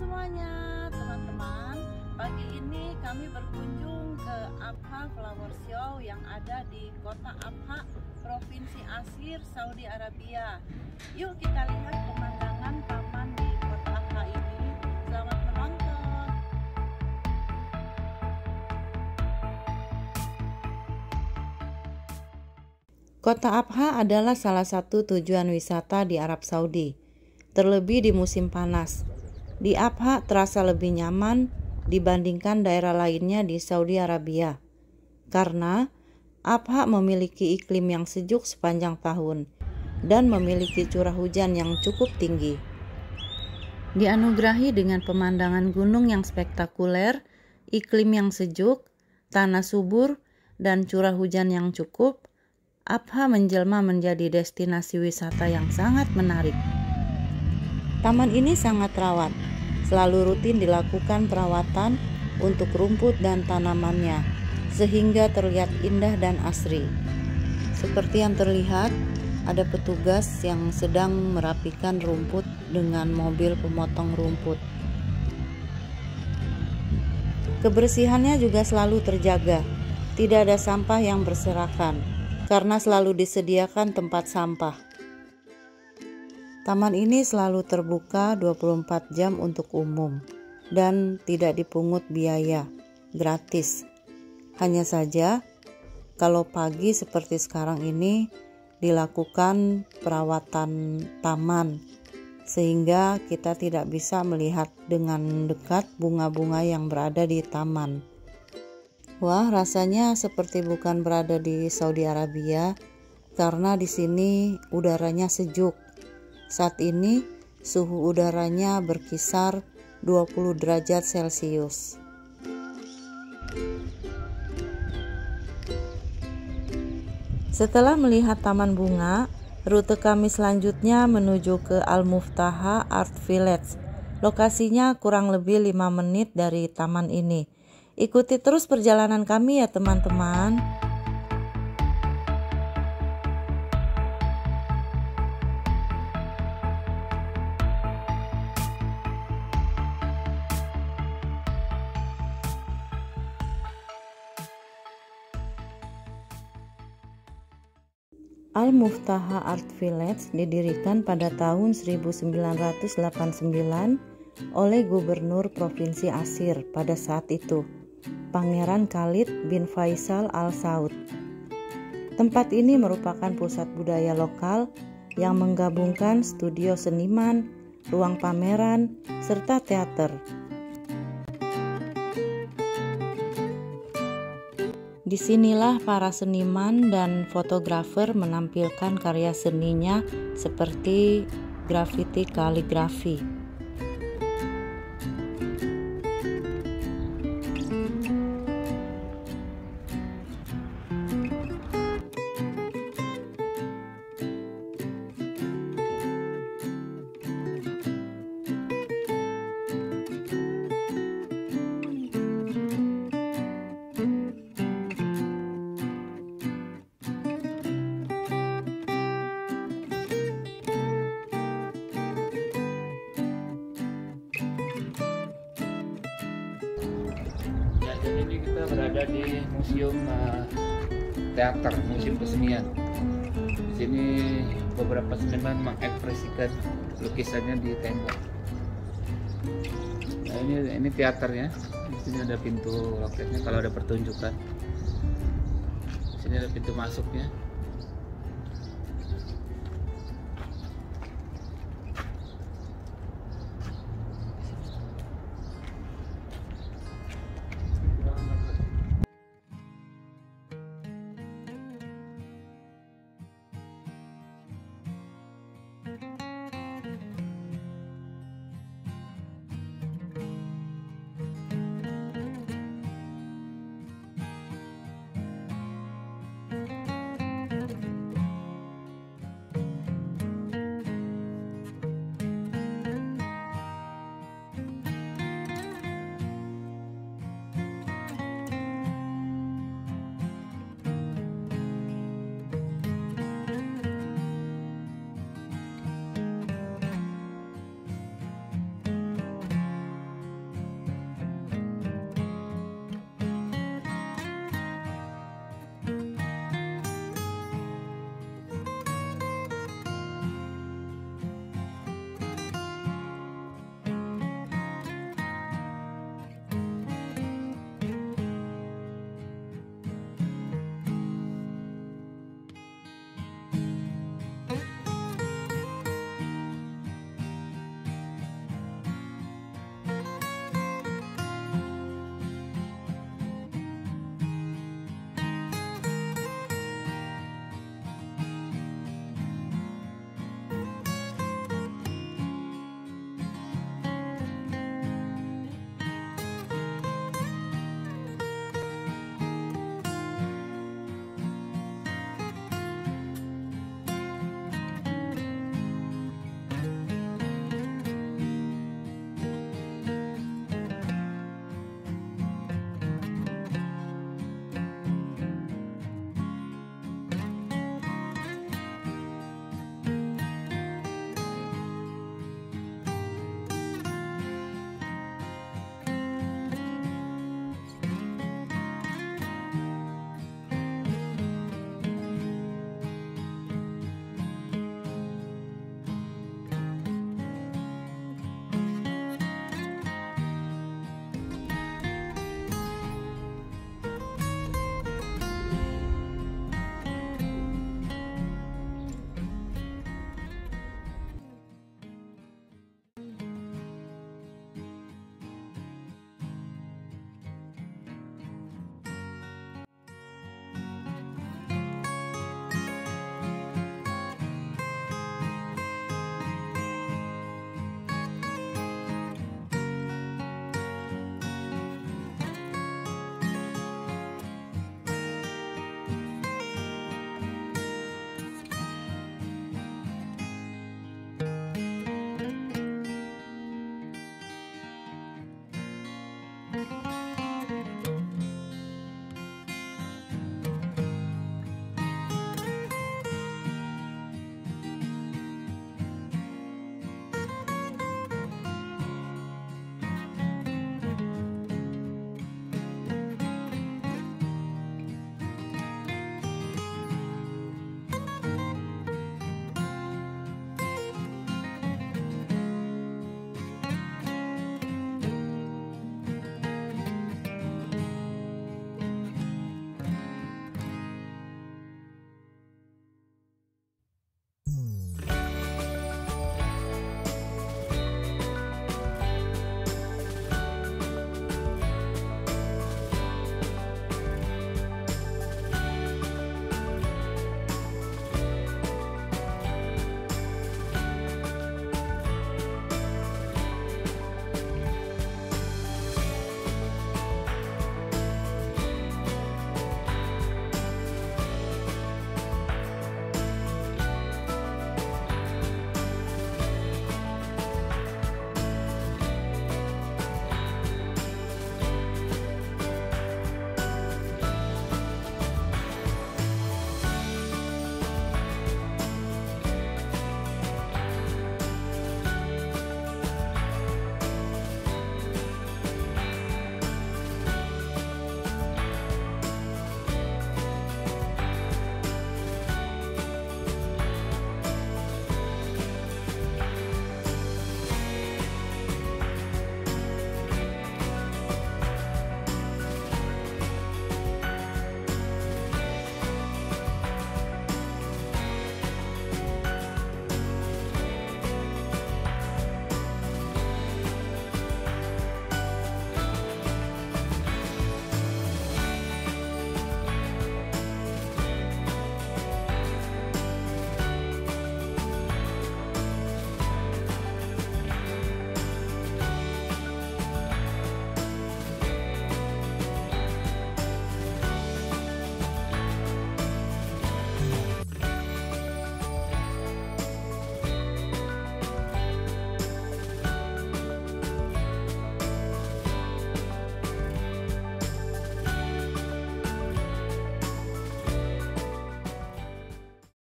semuanya teman-teman. Pagi ini kami berkunjung ke Abha Flower Show yang ada di kota Abha, Provinsi Asir, Saudi Arabia. Yuk kita lihat pemandangan taman di kota Abha ini. Selamat menonton! Kota Abha adalah salah satu tujuan wisata di Arab Saudi, terlebih di musim panas. Di Abha terasa lebih nyaman dibandingkan daerah lainnya di Saudi Arabia. Karena Abha memiliki iklim yang sejuk sepanjang tahun dan memiliki curah hujan yang cukup tinggi. Dianugerahi dengan pemandangan gunung yang spektakuler, iklim yang sejuk, tanah subur, dan curah hujan yang cukup, Abha menjelma menjadi destinasi wisata yang sangat menarik. Taman ini sangat rawat, selalu rutin dilakukan perawatan untuk rumput dan tanamannya, sehingga terlihat indah dan asri. Seperti yang terlihat, ada petugas yang sedang merapikan rumput dengan mobil pemotong rumput. Kebersihannya juga selalu terjaga, tidak ada sampah yang berserakan, karena selalu disediakan tempat sampah. Taman ini selalu terbuka 24 jam untuk umum dan tidak dipungut biaya, gratis. Hanya saja, kalau pagi seperti sekarang ini dilakukan perawatan taman sehingga kita tidak bisa melihat dengan dekat bunga-bunga yang berada di taman. Wah, rasanya seperti bukan berada di Saudi Arabia karena di sini udaranya sejuk saat ini suhu udaranya berkisar 20 derajat Celcius. Setelah melihat taman bunga, rute kami selanjutnya menuju ke Al-Muftaha Art Village. Lokasinya kurang lebih 5 menit dari taman ini. Ikuti terus perjalanan kami ya teman-teman. Al-Muftaha Art Village didirikan pada tahun 1989 oleh Gubernur Provinsi Asir pada saat itu, Pangeran Khalid bin Faisal Al Saud. Tempat ini merupakan pusat budaya lokal yang menggabungkan studio seniman, ruang pameran, serta teater. Di sinilah para seniman dan fotografer menampilkan karya seninya seperti grafiti kaligrafi. Jadi ini kita berada di museum uh, teater, museum kesenian. Di sini beberapa seniman mengekspresikan lukisannya di tembok. Nah, ini ini teaternya. Di sini ada pintu loketnya kalau ada pertunjukan. Di sini ada pintu masuknya.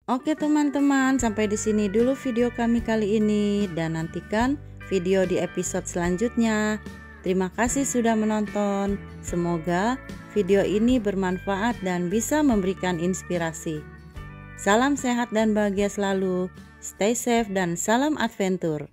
Oke teman-teman, sampai di sini dulu video kami kali ini dan nantikan video di episode selanjutnya. Terima kasih sudah menonton. Semoga video ini bermanfaat dan bisa memberikan inspirasi. Salam sehat dan bahagia selalu. Stay safe dan salam adventure.